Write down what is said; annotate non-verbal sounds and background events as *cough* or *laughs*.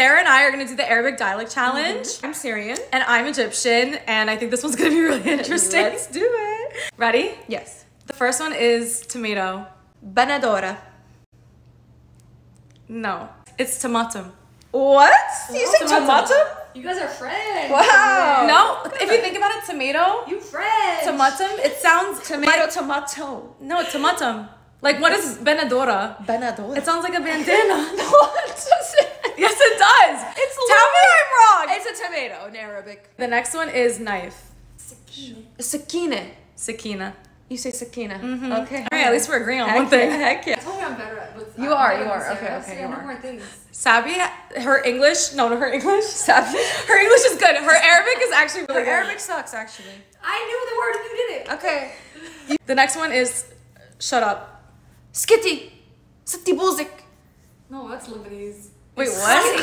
Sarah and I are gonna do the Arabic dialect mhm. challenge. I'm Syrian. And I'm Egyptian, and I think this one's gonna be *laughs* really interesting. Let's do it. Ready? Yes. The first one is tomato. Banadora. No, it's tomatum. What? You said Tomato. tomato? You guys are friends. Wow. No, if you think about it, tomato, You friends. tomatum, it sounds Tomato, like- tomato. no, tomatum. Like what is benadora? Banadora. It sounds like a bandana. what does it? yes, it does. It's Tell me I'm wrong. It's a tomato in Arabic. The next one is knife. Sakine. Sakina. You say sakina. Mm-hmm. Okay. All right, at least we're agreeing on Heck one thing. Yeah, heck I yeah. told you I'm better at with You I'm are, you are. Sarah. Okay, okay, See, you are. more things. Sabby, her English, no, no, her English. *laughs* Sabi. Her English is good. Her Arabic is actually really Her good. Arabic sucks, actually. I knew the word and you did it. Okay. The next one is shut up. Skitty. Sati buzik. No, that's Lebanese. Wait, what?